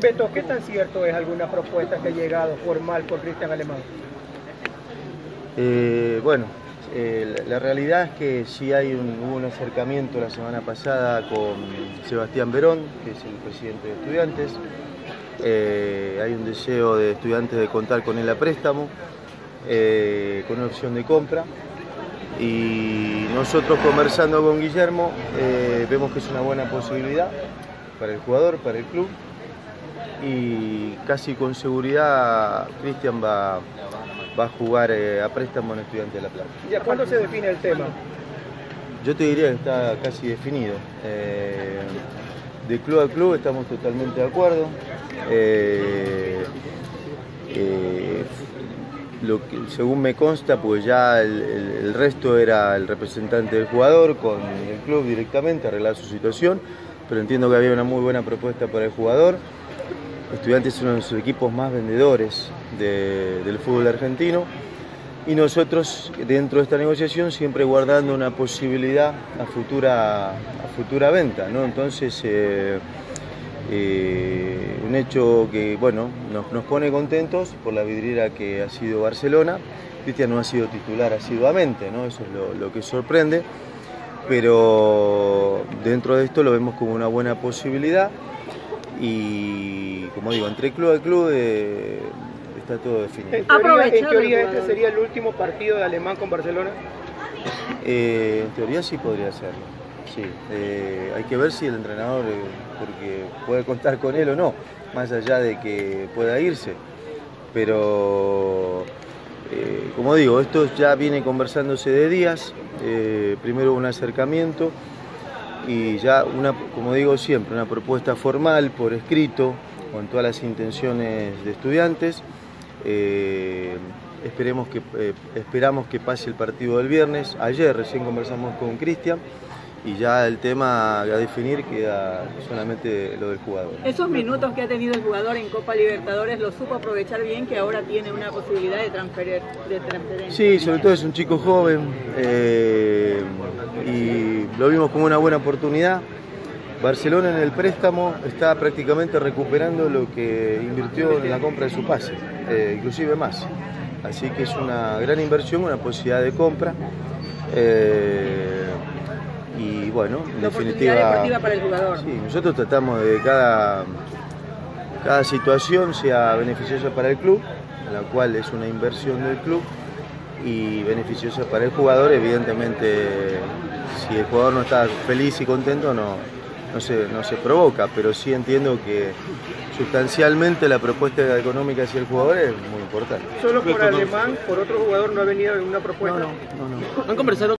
Beto, ¿qué tan cierto es alguna propuesta que ha llegado formal por Cristian Alemán? Eh, bueno, eh, la, realidad es que sí hay un, hubo un acercamiento la semana pasada con Sebastián Verón, que es el presidente de estudiantes. Eh, hay un deseo de estudiantes de contar con él a préstamo, con una opción de compra. Y nosotros conversando con Guillermo vemos que es una buena posibilidad para el jugador, para el club. Y casi con seguridad Cristian va, va a jugar eh, a préstamo en Estudiante de La Plata. ¿Y a cuándo se define el tema? Yo te diría que está casi definido. Eh, de club a club estamos totalmente de acuerdo. Eh, lo que, según me consta, pues ya el, el- el resto era el representante del jugador con el club directamente, arreglar su situación, pero entiendo que había una muy buena propuesta para el jugador. Estudiantes es uno de los equipos más vendedores de- del fútbol argentino y nosotros dentro de esta negociación siempre guardando una posibilidad a futura, a futura venta. ¿no? Entonces, eh, eh, un hecho que bueno, nos, nos pone contentos por la vidriera que ha sido Barcelona. Cristian no ha sido titular asiduamente, ¿no? eso es lo, lo que sorprende, pero dentro de esto lo vemos como una buena posibilidad y como digo, entre club a club eh, está todo definido. En teoría, en teoría este sería el último partido de Alemán con Barcelona. Eh, en teoría sí podría serlo. Sí. Eh, hay que ver si el entrenador, eh, porque puede contar con él o no, más allá de que pueda irse. Pero, eh, como digo, esto ya viene conversándose de días. Eh, primero un acercamiento y ya una, como digo siempre, una propuesta formal por escrito con todas las intenciones de estudiantes. Eh, esperemos que, eh, esperamos que pase el partido del viernes. Ayer recién conversamos con Cristian y ya el tema a definir queda solamente lo del jugador. Esos minutos que ha tenido el jugador en Copa Libertadores lo supo aprovechar bien, que ahora tiene una posibilidad de, transferir, de transferencia. Sí, sobre todo es un chico joven eh, y lo vimos como una buena oportunidad. Barcelona en el préstamo está prácticamente recuperando lo que invirtió en la compra de su pase, eh, inclusive más. Así que es una gran inversión, una posibilidad de compra. eh, y bueno, en definitiva, deportiva para el jugador. Sí, nosotros tratamos de que cada, cada situación sea beneficiosa para el club, la cual es una inversión del club, y beneficiosa para el jugador. Evidentemente, si el jugador no está feliz y contento, no, no, se, no se provoca, pero sí entiendo que sustancialmente la propuesta económica hacia el jugador es muy importante. Solo por Alemán, por otro jugador no ha venido ninguna propuesta. no, no. ¿Han conversado